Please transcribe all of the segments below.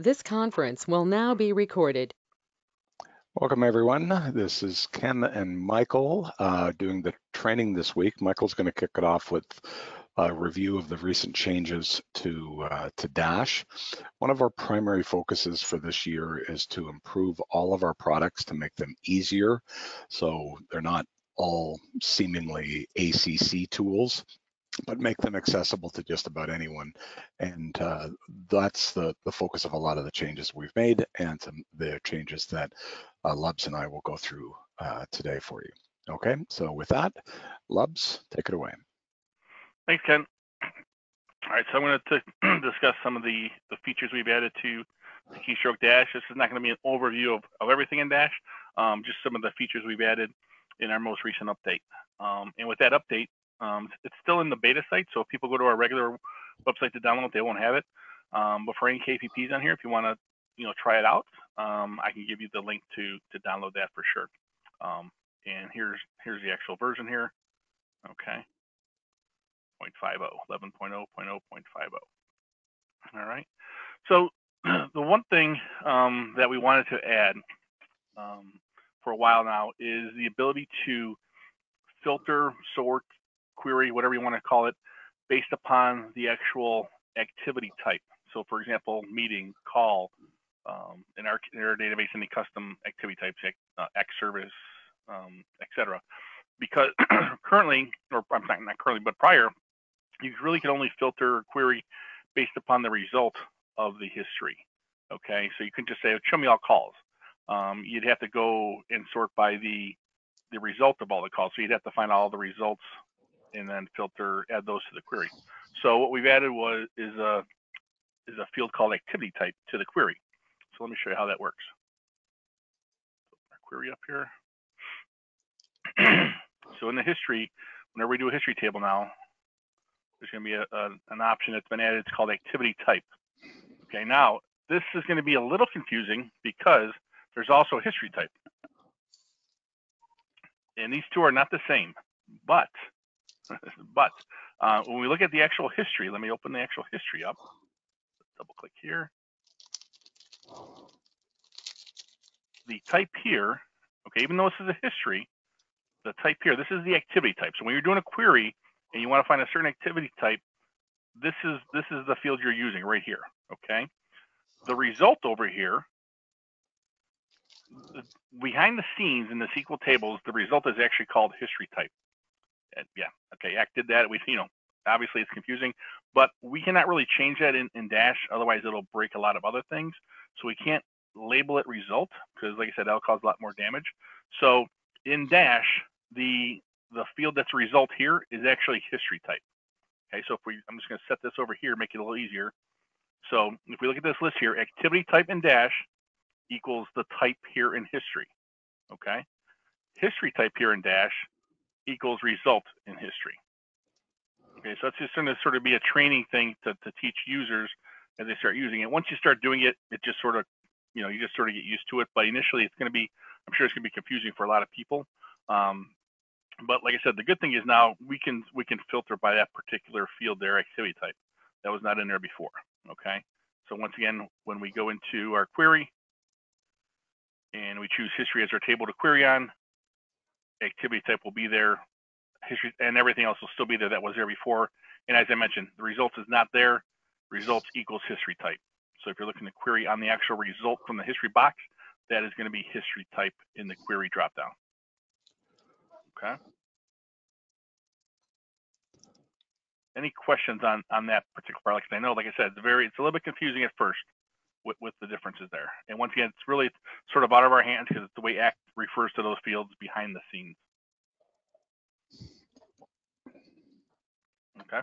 This conference will now be recorded. Welcome everyone. This is Ken and Michael uh, doing the training this week. Michael's going to kick it off with a review of the recent changes to uh, to Dash. One of our primary focuses for this year is to improve all of our products to make them easier, so they're not all seemingly ACC tools but make them accessible to just about anyone. And uh, that's the, the focus of a lot of the changes we've made and some, the changes that uh, Lubs and I will go through uh, today for you. Okay, so with that, Lubs, take it away. Thanks, Ken. All right, so I'm going to discuss some of the, the features we've added to the Keystroke Dash. This is not going to be an overview of, of everything in Dash, um, just some of the features we've added in our most recent update. Um, and with that update, um, it's still in the beta site, so if people go to our regular website to download, they won't have it. Um, but for any KPPs on here, if you want to, you know, try it out, um, I can give you the link to to download that for sure. Um, and here's here's the actual version here. Okay. 0.50, 11.0.0.50. All right. So the one thing um, that we wanted to add um, for a while now is the ability to filter, sort, query, whatever you want to call it, based upon the actual activity type. So for example, meeting, call, um, in, our, in our database, any custom activity types, uh, X service, um, etc. Because currently, or I'm not, not currently, but prior, you really can only filter or query based upon the result of the history. Okay, so you can just say, show me all calls. Um, you'd have to go and sort by the the result of all the calls. So you'd have to find all the results and then filter, add those to the query. So what we've added was is a is a field called activity type to the query. So let me show you how that works. Our query up here. so in the history, whenever we do a history table now, there's going to be a, a, an option that's been added. It's called activity type. Okay, now this is going to be a little confusing because there's also a history type. And these two are not the same, but but uh, when we look at the actual history, let me open the actual history up. Double click here. The type here, okay, even though this is a history, the type here, this is the activity type. So when you're doing a query and you want to find a certain activity type, this is this is the field you're using right here, okay? The result over here, behind the scenes in the SQL tables, the result is actually called history type yeah, okay, Act did that. We, you know, obviously it's confusing, but we cannot really change that in, in Dash. Otherwise, it'll break a lot of other things. So we can't label it result because, like I said, that'll cause a lot more damage. So in Dash, the the field that's result here is actually history type. Okay, so if we, I'm just going to set this over here, make it a little easier. So if we look at this list here, activity type in Dash equals the type here in history. Okay, history type here in Dash equals result in history. Okay, so that's just going to sort of be a training thing to, to teach users as they start using it. Once you start doing it, it just sort of, you know, you just sort of get used to it. But initially, it's going to be, I'm sure it's going to be confusing for a lot of people. Um, but like I said, the good thing is now we can we can filter by that particular field there, activity type. That was not in there before. Okay, so once again, when we go into our query and we choose history as our table to query on, activity type will be there, history and everything else will still be there that was there before. And as I mentioned, the results is not there. Results equals history type. So if you're looking to query on the actual result from the history box, that is going to be history type in the query dropdown. Okay. Any questions on on that particular part? Like I know, like I said, it's very it's a little bit confusing at first with, with the differences there. And once again, it's really sort of out of our hands because it's the way ACT refers to those fields behind the scenes. Okay.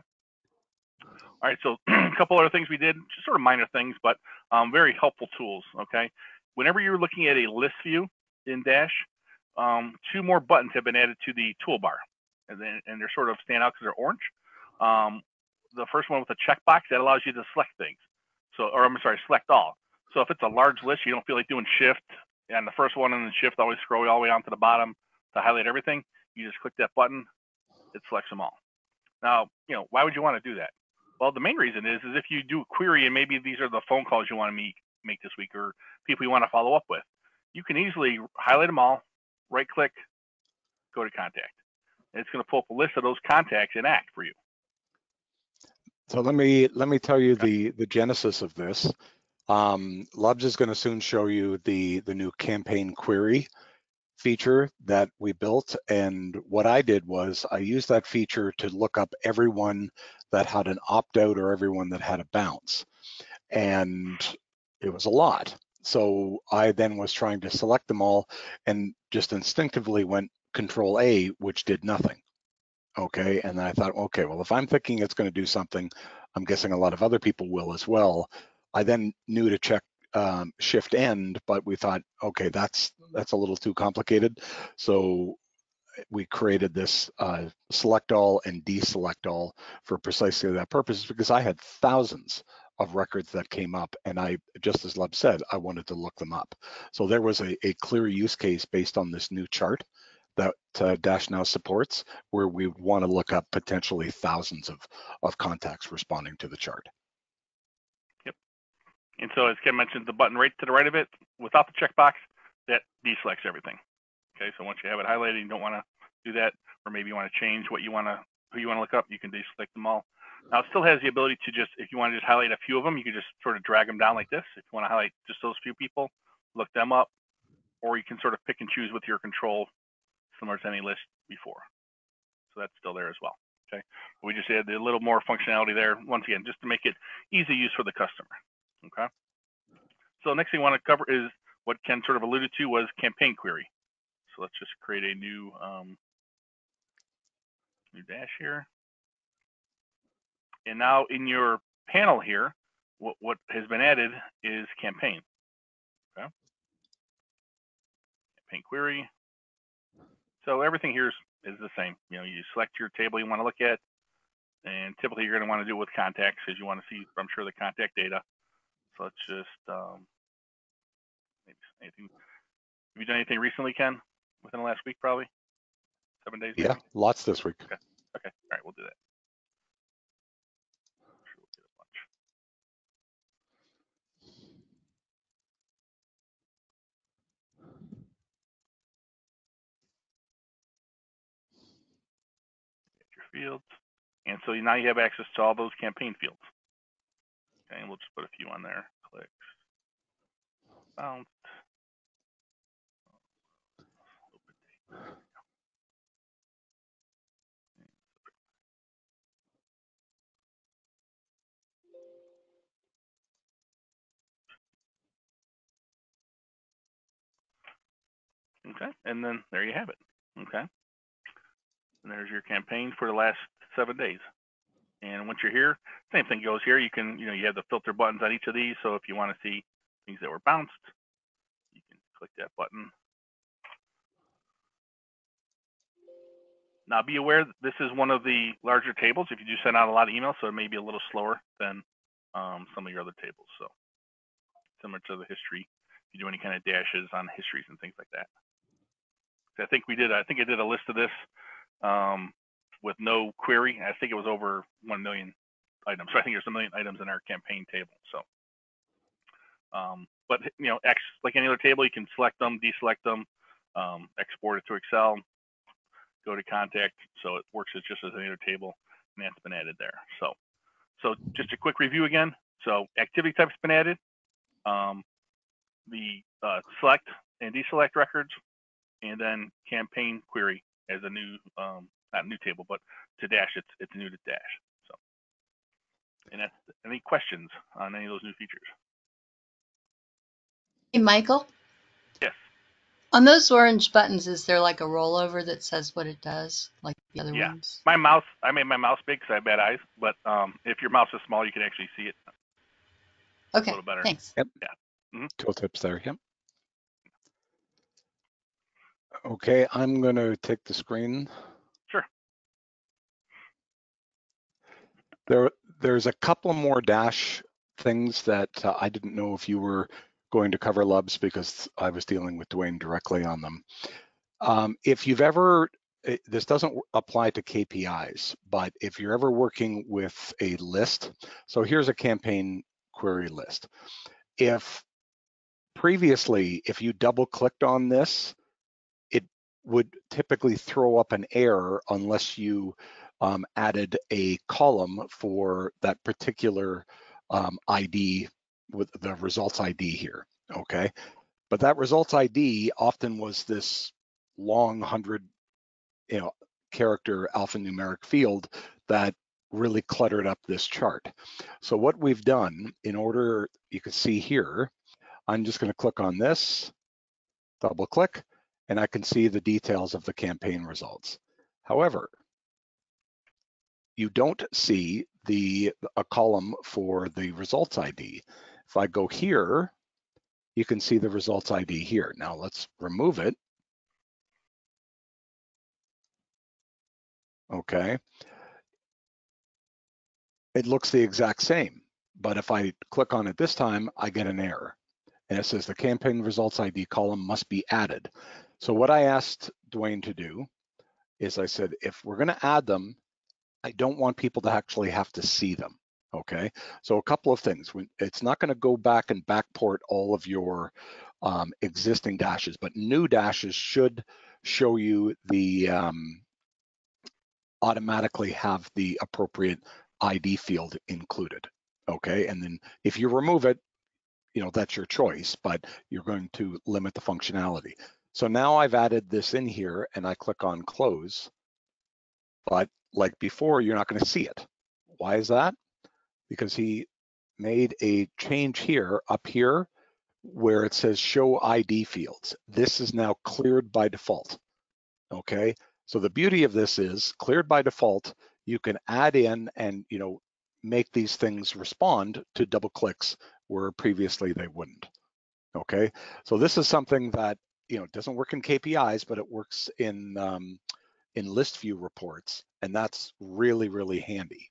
All right, so a couple other things we did, just sort of minor things, but um, very helpful tools, okay? Whenever you're looking at a list view in Dash, um, two more buttons have been added to the toolbar, and, then, and they're sort of stand out because they're orange. Um, the first one with a checkbox, that allows you to select things. So, or I'm sorry, select all. So if it's a large list, you don't feel like doing shift, and the first one and then shift always scroll all the way down to the bottom to highlight everything. You just click that button, it selects them all. Now, you know, why would you want to do that? Well, the main reason is, is if you do a query and maybe these are the phone calls you want to make, make this week or people you want to follow up with. You can easily highlight them all, right click, go to contact. And it's going to pull up a list of those contacts in Act for you. So let me let me tell you the the genesis of this. Um, Lubs is going to soon show you the the new campaign query feature that we built. And what I did was I used that feature to look up everyone that had an opt out or everyone that had a bounce. And it was a lot. So I then was trying to select them all and just instinctively went control A, which did nothing. Okay. And then I thought, okay, well, if I'm thinking it's going to do something, I'm guessing a lot of other people will as well. I then knew to check um, shift end, but we thought, okay, that's that's a little too complicated. So we created this uh, select all and deselect all for precisely that purpose because I had thousands of records that came up and I, just as Lub said, I wanted to look them up. So there was a, a clear use case based on this new chart that uh, Dash now supports where we want to look up potentially thousands of, of contacts responding to the chart. Yep. And so as Ken mentioned, the button right to the right of it, without the checkbox, that deselects everything. Okay, so once you have it highlighted, you don't want to do that, or maybe you want to change what you want to, who you want to look up, you can deselect them all. Now it still has the ability to just, if you want to just highlight a few of them, you can just sort of drag them down like this. If you want to highlight just those few people, look them up, or you can sort of pick and choose with your control, similar to any list before. So that's still there as well. Okay, we just added a little more functionality there. Once again, just to make it easy use for the customer. Okay. So next thing I want to cover is what Ken sort of alluded to was campaign query. So let's just create a new um, new dash here. And now in your panel here, what, what has been added is campaign. Okay. Campaign query. So everything here is, is the same. You know, you select your table you want to look at, and typically you're going to want to do it with contacts because you want to see, I'm sure, the contact data. So let's just um, maybe anything. Have you done anything recently, Ken? Within the last week, probably seven days. Yeah, maybe? lots this week. Okay. Okay. All right, we'll do that. Sure we'll get a bunch. Get your fields, and so now you have access to all those campaign fields. Okay, and we'll just put a few on there. Go. Okay, and then there you have it. Okay. And there's your campaign for the last seven days. And once you're here, same thing goes here. You can, you know, you have the filter buttons on each of these. So if you want to see things that were bounced, you can click that button. Now be aware this is one of the larger tables. If you do send out a lot of emails, so it may be a little slower than um, some of your other tables. So similar to the history, if you do any kind of dashes on histories and things like that. I think we did, I think I did a list of this um, with no query. I think it was over 1 million items. So I think there's a million items in our campaign table. So, um, but you know, X, like any other table, you can select them, deselect them, um, export it to Excel, go to contact. So it works as just as any other table and that's been added there. So, so just a quick review again. So activity type's been added. Um, the uh, select and deselect records and then campaign query as a new um, not new table, but to Dash, it's it's new to Dash. So, and that's any questions on any of those new features? Hey, Michael, Yes. on those orange buttons, is there like a rollover that says what it does, like the other Yeah. ones? My mouse, I made my mouse big because I have bad eyes, but um, if your mouse is small, you can actually see it. Okay, A little better. thanks. Tooltips there, yep. Okay, I'm gonna take the screen. Sure. There, there's a couple more Dash things that uh, I didn't know if you were going to cover Lubs because I was dealing with Dwayne directly on them. Um, if you've ever, it- this doesn't apply to KPIs, but if you're ever working with a list, so here's a campaign query list. If previously, if you double clicked on this, would typically throw up an error unless you um, added a column for that particular um, ID with the results ID here, okay? But that results ID often was this long hundred, you know, character alphanumeric field that really cluttered up this chart. So what we've done in order, you can see here, I'm just gonna click on this, double click, and I can see the details of the campaign results. However, you don't see the a column for the results ID. If I go here, you can see the results ID here. Now let's remove it. Okay. It looks the exact same, but if I click on it this time, I get an error. And it says the campaign results ID column must be added. So what I asked Dwayne to do is I said, if we're gonna add them, I don't want people to actually have to see them. Okay, so a couple of things. It's not going to go back and backport all of your um, existing dashes, but new dashes should show you the um, automatically have the appropriate ID field included. Okay, and then if you remove it, you know that's your choice, but you're going to limit the functionality. So now I've added this in here, and I click on close. But like before, you're not going to see it. Why is that? Because he made a change here up here where it says show ID fields. This is now cleared by default. Okay, so the beauty of this is cleared by default, you can add in and you know make these things respond to double clicks where previously they wouldn't. Okay, so this is something that you know it doesn't work in KPIs, but it works in um, in list view reports, and that's really, really handy.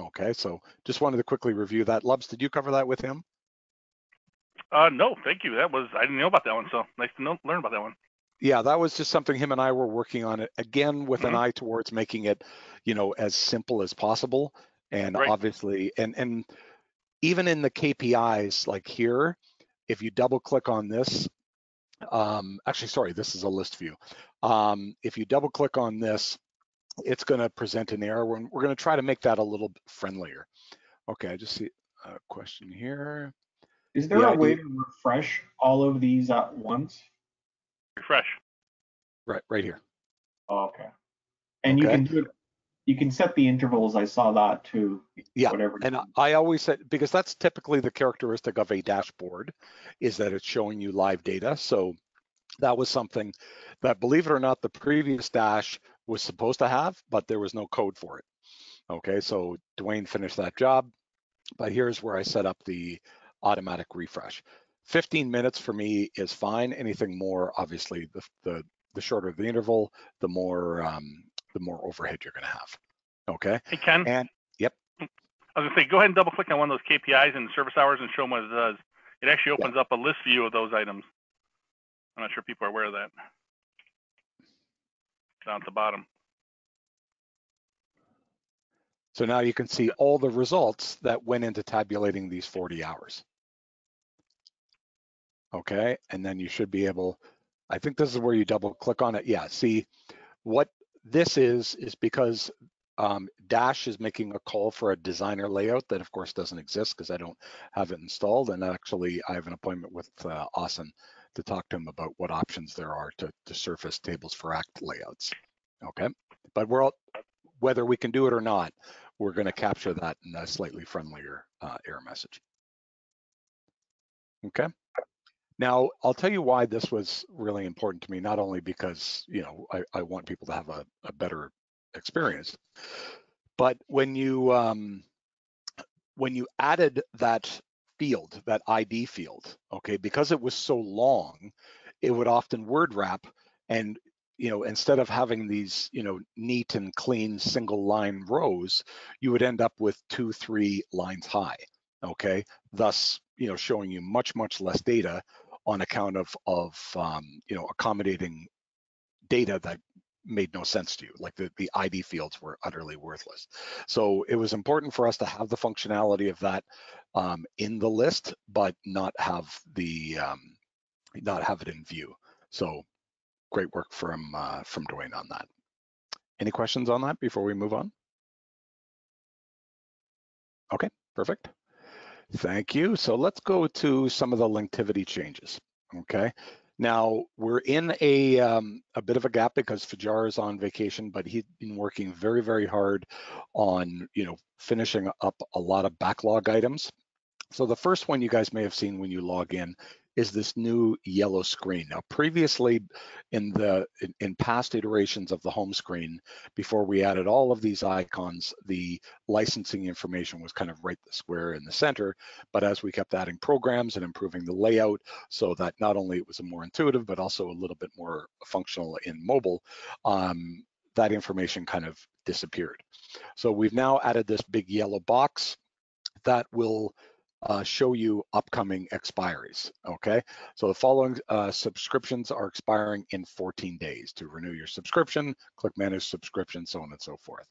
Okay, so just wanted to quickly review that. Lubs, did you cover that with him? Uh, no, thank you. That was I didn't know about that one, so nice to know, learn about that one. Yeah, that was just something him and I were working on it again with mm-hmm. an eye towards making it, you know, as simple as possible. And right. obviously, and and even in the KPIs like here, if you double click on this, um, actually, sorry, this is a list view. Um, if you double click on this, it's going to present an error. We're, we're going to try to make that a little bit friendlier. Okay, I just see a question here. Is there yeah, a way to refresh all of these at once? Refresh. Right, right here. Oh, okay. And okay. you can do it. You can set the intervals. I saw that too. Yeah, whatever. and I always said because that's typically the characteristic of a dashboard, is that it's showing you live data. So that was something that, believe it or not, the previous Dash was supposed to have, but there was no code for it. Okay, so Dwayne finished that job, but here's where I set up the automatic refresh. 15 minutes for me is fine. Anything more, obviously, the the, the shorter the interval, the more um, the more overhead you're going to have. Okay. Hey Ken. And yep. I was going to say, go ahead and double click on one of those KPIs and service hours and show them what it does. It actually opens up a list view of those items. I'm not sure people are aware of that. Down at the bottom. So now you can see all the results that went into tabulating these 40 hours. Okay, and then you should be able, I think this is where you double click on it. Yeah, see what this is, is because um, Dash is making a call for a designer layout that of course doesn't exist because I don't have it installed. And actually I have an appointment with uh, Austin to talk to him about what options there are to, to surface tables for act layouts. Okay, but we're all, whether we can do it or not, we're going to capture that in a slightly friendlier uh, error message. Okay. Now, I'll tell you why this was really important to me, not only because, you know, I, I want people to have a, a better experience, but when you um, when you added that field, that ID field, okay, because it was so long, it would often word wrap and you know, instead of having these, you know, neat and clean single line rows, you would end up with two, three lines high, okay? Thus, you know, showing you much, much less data on account of, of um, you know, accommodating data that made no sense to you. Like the, the ID fields were utterly worthless. So it was important for us to have the functionality of that um, in the list, but not have the, um, not have it in view. So great work from uh, from Dwayne on that. Any questions on that before we move on? Okay, perfect. Thank you. So let's go to some of the linktivity changes. Okay. Now we're in a um, a bit of a gap because Fajar is on vacation, but he's been working very very hard on you know finishing up a lot of backlog items. So the first one you guys may have seen when you log in is this new yellow screen. Now, previously in the in, in, past iterations of the home screen, before we added all of these icons, the licensing information was kind of right the square in the center. But as we kept adding programs and improving the layout so that not only it was more intuitive, but also a little bit more functional in mobile, um, that information kind of disappeared. So we've now added this big yellow box that will uh, show you upcoming expiries. Okay, so the following uh, subscriptions are expiring in 14 days. To renew your subscription, click Manage Subscription, so on and so forth.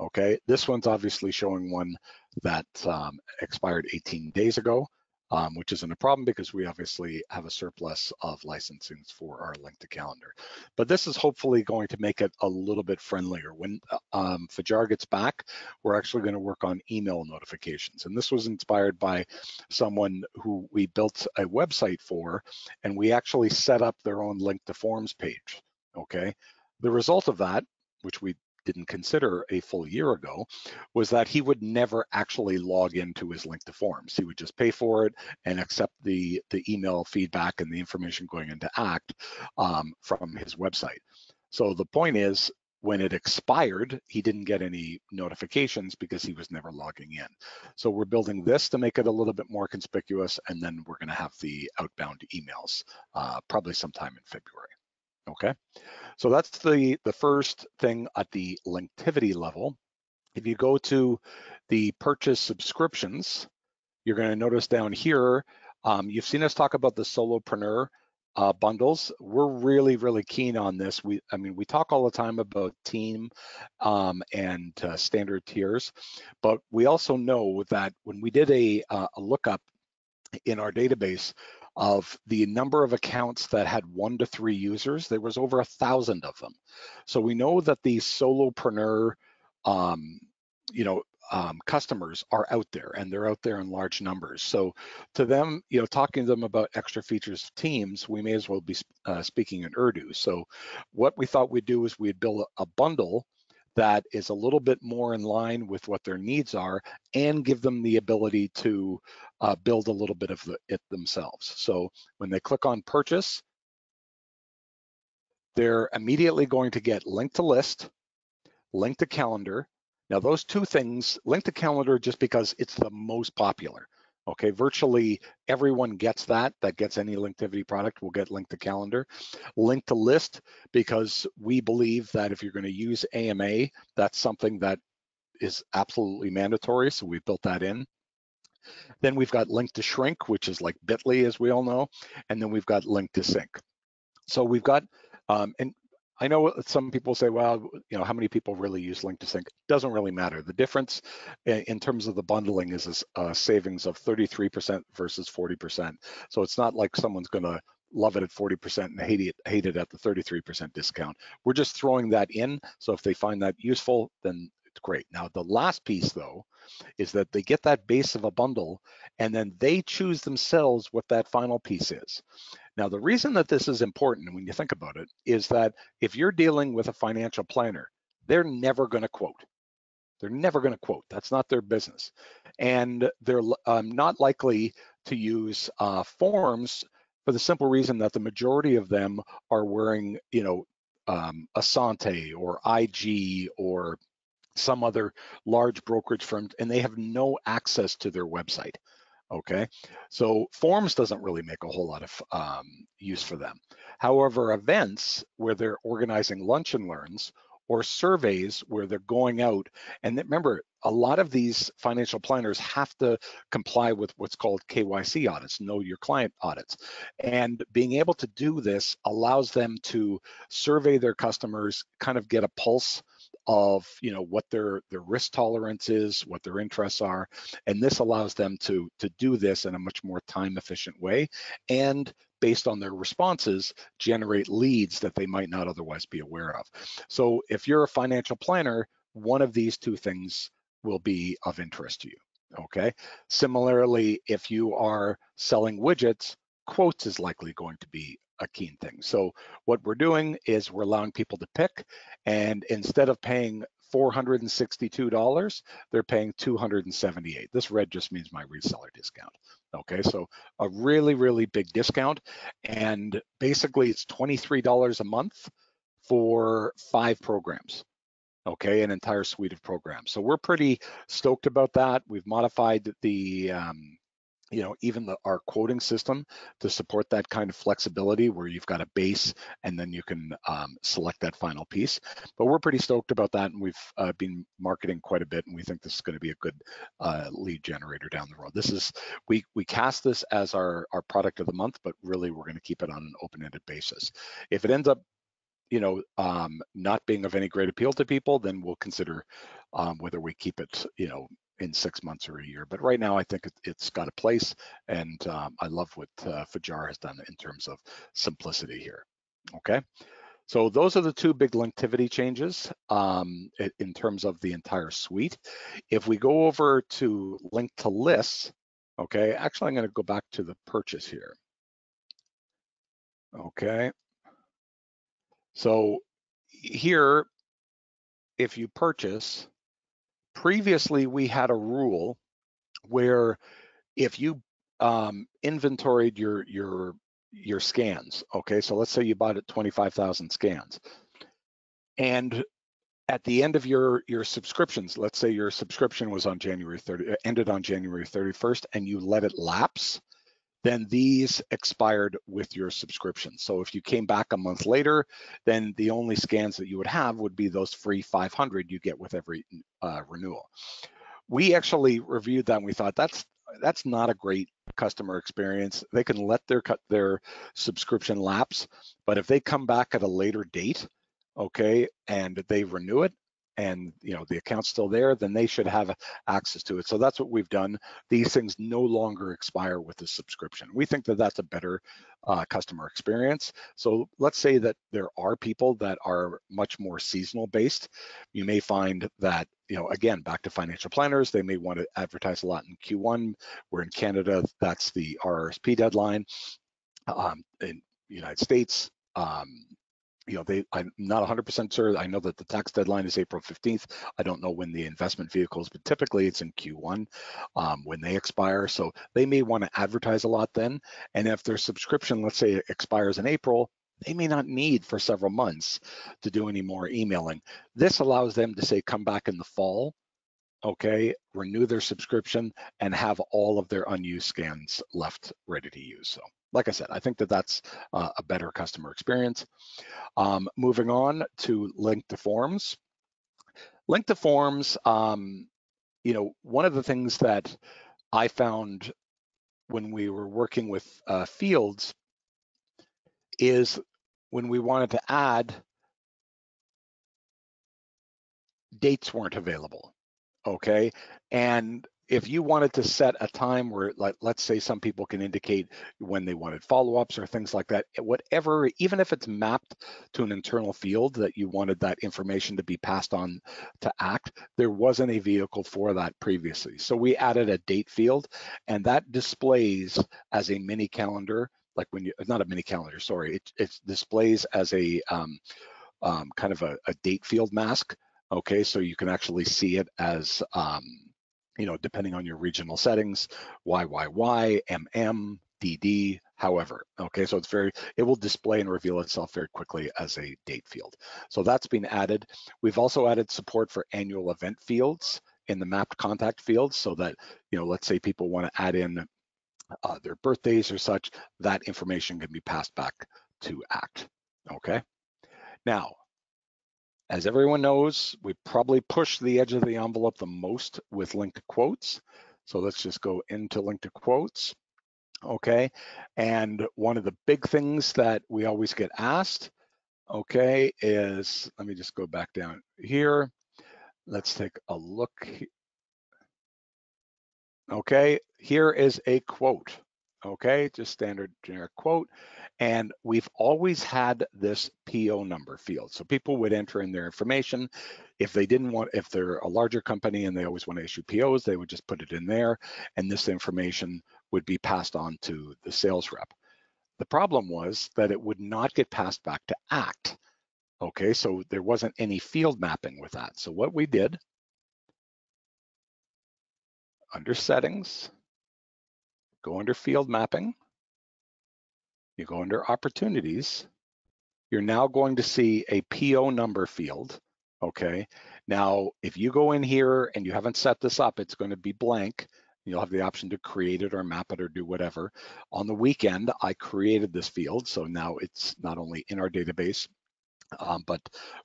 Okay, this one's obviously showing one that um, expired 18 days ago um, which isn't a problem because we obviously have a surplus of licensings for our link to calendar. But this is hopefully going to make it a little bit friendlier. When uh, um, Fajar gets back, we're actually going to work on email notifications. And this was inspired by someone who we built a website for, and we actually set up their own link to forms page. Okay. The result of that, which we didn't consider a full year ago was that he would never actually log into his link to forms. He would just pay for it and accept the, the email feedback and the information going into ACT um, from his website. So the point is, when it expired, he didn't get any notifications because he was never logging in. So we're building this to make it a little bit more conspicuous, and then we're going to have the outbound emails uh, probably sometime in February. Okay, so that's the, the first thing at the linktivity level. If you go to the purchase subscriptions, you're going to notice down here, um, you've seen us talk about the solopreneur uh, bundles. We're really, really keen on this. We, I mean, we talk all the time about team um, and uh, standard tiers, but we also know that when we did a, uh, a lookup in our database of the number of accounts that had one to three users, there was over a thousand of them. So we know that these solopreneur, um, you know, um, customers are out there and they're out there in large numbers. So to them, you know, talking to them about extra features of Teams, we may as well be uh, speaking in Urdu. So what we thought we'd do is we'd build a bundle that is a little bit more in line with what their needs are and give them the ability to uh, build a little bit of the, it themselves. So when they click on purchase, they're immediately going to get link to list, link to calendar. Now those two things, link to calendar just because it's the most popular. Okay, virtually everyone gets that, that gets any Linktivity product will get linked to calendar. Link to list, because we believe that if you're gonna use AMA, that's something that is absolutely mandatory, so we built that in. Then we've got link to shrink, which is like Bitly, as we all know, and then we've got link to sync. So we've got, um, and I know some people say, well, you know, how many people really use Link to Sync? Doesn't really matter. The difference in terms of the bundling is a uh, savings of 33% versus 40%. So it's not like someone's going to love it at 40% and hate it, hate it at the 33% discount. We're just throwing that in. So if they find that useful, then it's great. Now, the last piece though, is that they get that base of a bundle and then they choose themselves what that final piece is. Now, the reason that this is important when you think about it is that if you're dealing with a financial planner, they're never going to quote. They're never going to quote. That's not their business. And they're um, not likely to use uh, forms for the simple reason that the majority of them are wearing, you know, um, Assante or IG or some other large brokerage firm, and they have no access to their website okay? So forms doesn't really make a whole lot of um, use for them. However, events where they're organizing lunch and learns or surveys where they're going out, and remember, a lot of these financial planners have to comply with what's called KYC audits, know your client audits. And being able to do this allows them to survey their customers, kind of get a pulse of you know what their their risk tolerance is, what their interests are, and this allows them to to do this in a much more time efficient way and based on their responses generate leads that they might not otherwise be aware of. So if you're a financial planner, one of these two things will be of interest to you. Okay. Similarly, if you are selling widgets, quotes is likely going to be a keen thing. So what we're doing is we're allowing people to pick, and instead of paying $462, they're paying 278. This red just means my reseller discount. Okay, so a really, really big discount. And basically it's $23 a month for five programs okay, an entire suite of programs. So we're pretty stoked about that. We've modified the um, you know, even the, our quoting system to support that kind of flexibility where you've got a base and then you can um, select that final piece. But we're pretty stoked about that and we've uh, been marketing quite a bit and we think this is going to be a good uh, lead generator down the road. This is, we, we cast this as our, our product of the month, but really we're going to keep it on an open-ended basis. If it ends up you know, um, not being of any great appeal to people, then we'll consider um, whether we keep it, you know, in six months or a year. But right now, I think it, has got a place, and um, I love what uh, Fajar has done in terms of simplicity here. Okay, so those are the two big linktivity changes um, in terms of the entire suite. If we go over to link to lists, okay, actually I'm going to go back to the purchase here. Okay, so here, if you purchase, previously we had a rule where if you um, inventoried your your your scans, okay, so let's say you bought it 25,000 scans, and at the end of your your subscriptions, let's say your subscription was on January 30, ended on January 31st, and you let it lapse, then these expired with your subscription. So if you came back a month later, then the only scans that you would have would be those free 500 you get with every uh, renewal. We actually reviewed that and we thought that's that's not a great customer experience. They can let their cut their subscription lapse, but if they come back at a later date, okay, and they renew it, and you know the account's still there, then they should have access to it. So that's what we've done. These things no longer expire with the subscription. We think that that's a better uh, customer experience. So let's say that there are people that are much more seasonal based. You may find that you know again back to financial planners, they may want to advertise a lot in Q1. we're in Canada, that's the RRSP deadline. Um, in United States, um, you know, they, I'm not 100% sure. I know that the tax deadline is April 15th. I don't know when the investment vehicles, but typically it's in Q1 um, when they expire. So they may want to advertise a lot then. And if their subscription, let's say, expires in April, they may not need for several months to do any more emailing. This allows them to say, come back in the fall okay, renew their subscription and have all of their unused scans left ready to use. So like I said, I think that that's uh, a better customer experience. Um, moving on to link to forms. Link to forms, um, you know, one of the things that I found when we were working with uh, fields is when we wanted to add, dates weren't available, okay? And if you wanted to set a time where like let's say some people can indicate when they wanted follow-ups or things like that eh, whatever even if it's mapped to an internal field that you wanted that information to be passed on to act there wasn't a vehicle for that previously so we added a date field and that displays as a mini calendar like when you not a mini calendar sorry it, it displays as a um, um, kind of a, a date field mask okay so you can actually see it as um, you know, depending on your regional settings, YYY, MM, DD, however. Okay, so it's very, it will display and reveal itself very quickly as a date field. So that's been added. We've also added support for annual event fields in the mapped contact fields so that, you know, let's say people want to add in uh, their birthdays or such, that information can be passed back to ACT. Okay. Now, as everyone knows, we probably push the edge of the envelope the most with linked quotes. So let's just go into linked quotes. Okay, and one of the big things that we always get asked, okay, is, let me just go back down here. let's take a look. Okay, here is a quote. Okay, just standard generic quote. And we've always had this PO number field. So people would enter in their information. If they didn't want, if they're a larger company and they always want to issue POs, they would just put it in there and this information would be passed on to the sales rep. The problem was that it would not get passed back to ACT. Okay, so there wasn't any field mapping with that. So what we did, under settings, go under field mapping, you go under opportunities, you're now going to see a PO number field, okay? Now, if you go in here and you haven't set this up, it's gonna be blank. You'll have the option to create it or map it or do whatever. On the weekend, I created this field, so now it's not only in our database, um, but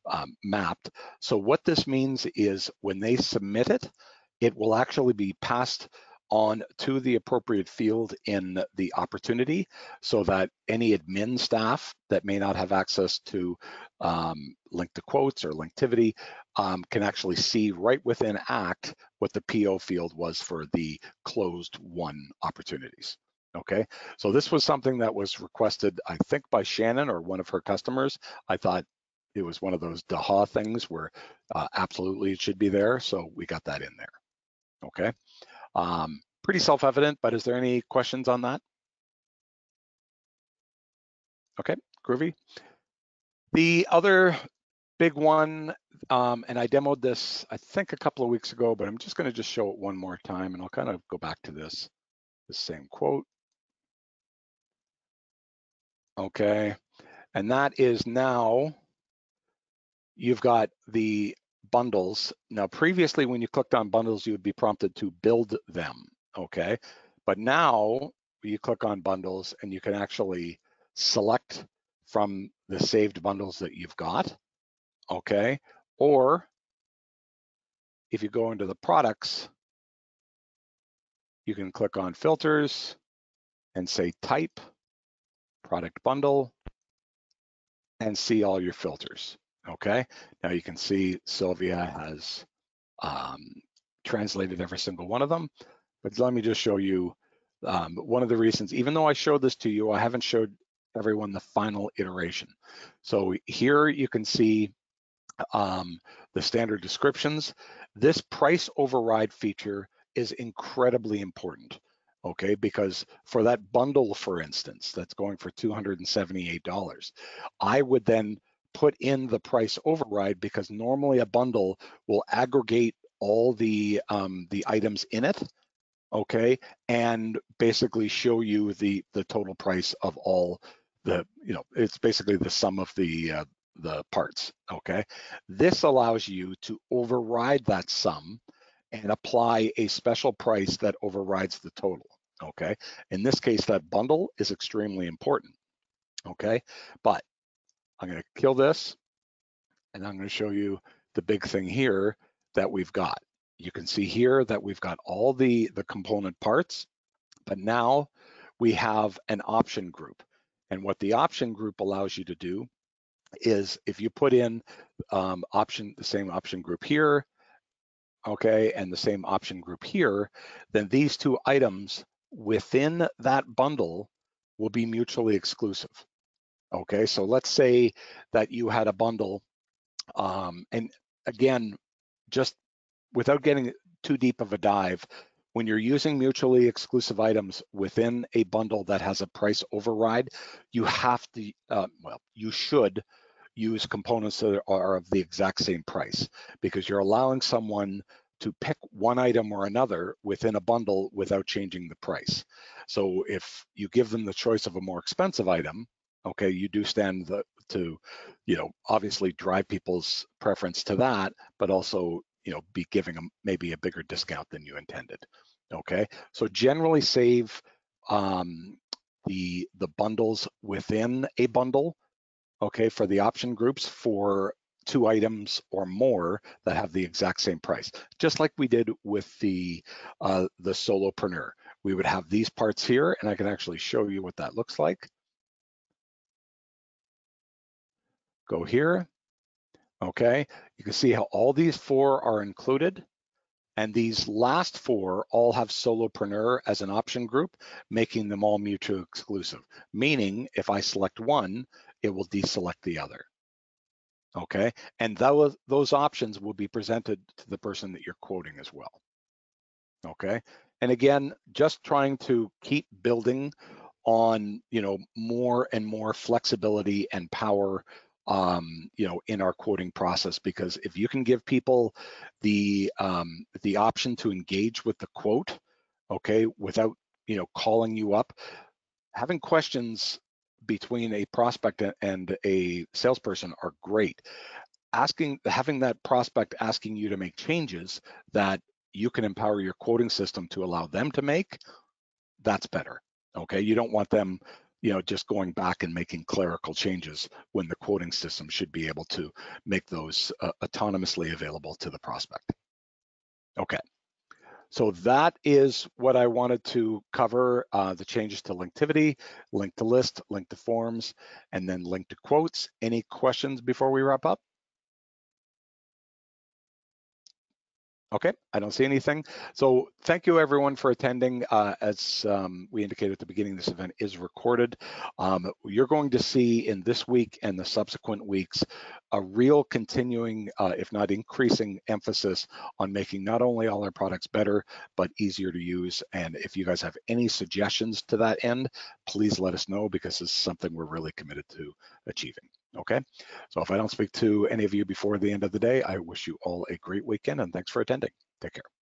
um, mapped. So what this means is when they submit it, it will actually be passed on to the appropriate field in the opportunity so that any admin staff that may not have access to um, link to quotes or linktivity um, can actually see right within ACT what the PO field was for the closed one opportunities. Okay, so this was something that was requested, I think, by Shannon or one of her customers. I thought it was one of those DAHA things where uh, absolutely it should be there. So we got that in there. Okay. Um, pretty self-evident, but is there any questions on that? Okay, groovy. The other big one, um, and I demoed this, I think a couple of weeks ago, but I'm just gonna just show it one more time and I'll kind of go back to this, the same quote. Okay, and that is now, you've got the bundles. Now, previously, when you clicked on bundles, you would be prompted to build them, okay? But now you click on bundles and you can actually select from the saved bundles that you've got, okay? Or if you go into the products, you can click on filters and say type, product bundle, and see all your filters. Okay, now you can see Sylvia has um, translated every single one of them, but let me just show you um, one of the reasons, even though I showed this to you, I haven't showed everyone the final iteration. So here you can see um, the standard descriptions. This price override feature is incredibly important, okay? Because for that bundle, for instance, that's going for $278, I would then put in the price override because normally a bundle will aggregate all the um, the items in it, okay, and basically show you the the total price of all the you know it's basically the sum of the uh, the parts, okay. This allows you to override that sum and apply a special price that overrides the total, okay. In this case, that bundle is extremely important, okay, but I'm going to kill this and I'm going to show you the big thing here that we've got. You can see here that we've got all the, the component parts, but now we have an option group. And what the option group allows you to do is if you put in um, option, the same option group here, okay, and the same option group here, then these two items within that bundle will be mutually exclusive. Okay, so let's say that you had a bundle, um, and again, just without getting too deep of a dive, when you're using mutually exclusive items within a bundle that has a price override, you have to, uh, well, you should use components that are of the exact same price because you're allowing someone to pick one item or another within a bundle without changing the price. So if you give them the choice of a more expensive item, okay, you do stand the, to, you know, obviously drive people's preference to that, but also, you know, be giving them maybe a bigger discount than you intended. Okay, so generally save um, the the bundles within a bundle. Okay, for the option groups for two items or more that have the exact same price, just like we did with the uh, the solopreneur. We would have these parts here, and I can actually show you what that looks like. Go here. Okay, you can see how all these four are included. And these last four all have solopreneur as an option group, making them all mutually exclusive. Meaning if I select one, it will deselect the other. Okay, and those, those options will be presented to the person that you're quoting as well. Okay, and again, just trying to keep building on, you know, more and more flexibility and power um, you know, in our quoting process, because if you can give people the um, the option to engage with the quote, okay, without you know calling you up, having questions between a prospect and a salesperson are great. Asking, having that prospect asking you to make changes that you can empower your quoting system to allow them to make, that's better. Okay, you don't want them you know, just going back and making clerical changes when the quoting system should be able to make those uh, autonomously available to the prospect. Okay, so that is what I wanted to cover, uh, the changes to linktivity, link to list, link to forms, and then link to quotes. Any questions before we wrap up? Okay, I don't see anything. So thank you everyone for attending. Uh, as um, we indicated at the beginning, this event is recorded. Um, you're going to see in this week and the subsequent weeks a real continuing, uh, if not increasing emphasis on making not only all our products better, but easier to use. And if you guys have any suggestions to that end, please let us know because this is something we're really committed to achieving. Okay, so if I don't speak to any of you before the end of the day, I wish you all a great weekend and thanks for attending. Take care.